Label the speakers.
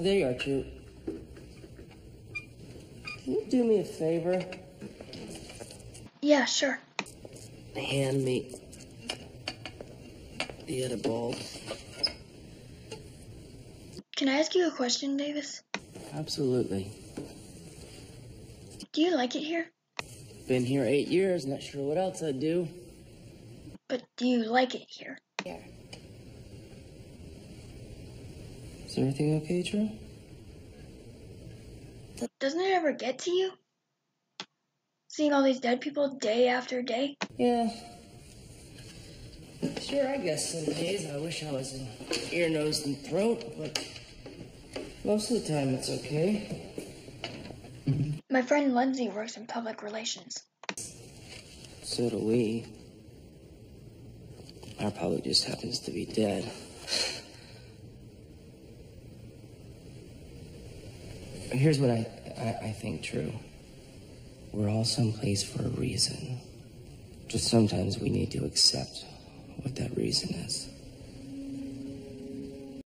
Speaker 1: Day are, two. Can you do me a favor?
Speaker 2: Yeah, sure.
Speaker 1: Hand me the other bulb.
Speaker 2: Can I ask you a question, Davis?
Speaker 1: Absolutely.
Speaker 2: Do you like it here?
Speaker 1: Been here eight years, not sure what else I'd do.
Speaker 2: But do you like it here?
Speaker 1: Yeah. Is everything okay, Tru?
Speaker 2: Doesn't it ever get to you? Seeing all these dead people day after day?
Speaker 1: Yeah. Sure, I guess some days I wish I was in ear, nose, and throat, but most of the time it's okay.
Speaker 2: My friend Lindsay works in public relations.
Speaker 1: So do we. Our public just happens to be dead. Here's what I, I, I think Tru. We're all someplace for a reason. Just sometimes we need to accept what that reason is.